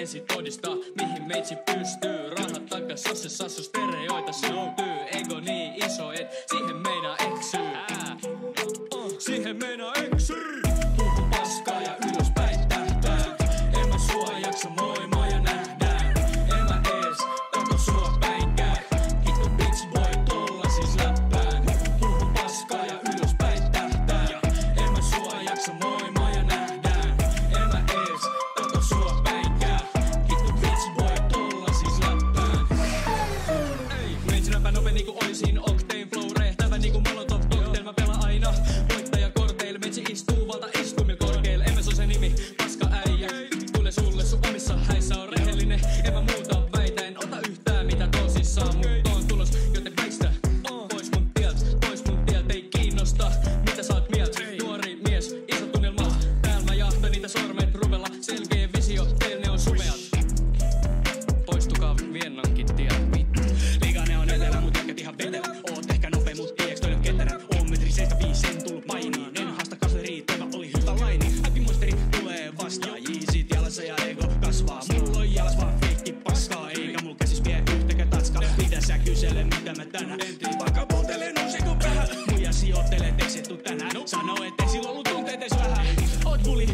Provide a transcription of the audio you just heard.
ensin todista, mihin meitsi pystyy. Rahat takas, jos se sassu stereoita syntyy. Ego niin iso, et siihen meinaa eksyy. Siihen meinaa eksyy. mitä mä tänään en tiedä. Vakapuutelen uusi kun päähän. Muja sijoittelet, ei se tuu tänään. Sano, ettei sillä ollut tunteet edes vähän. Oot bulli,